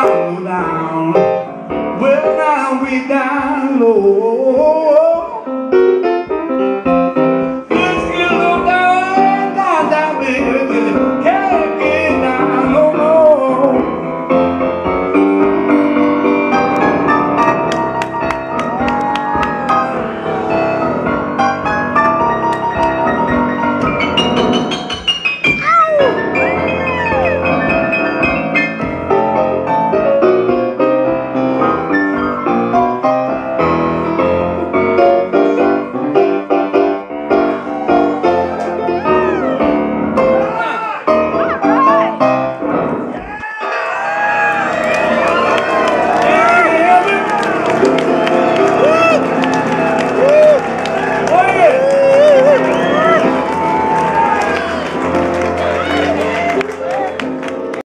down, down. When I'm down low.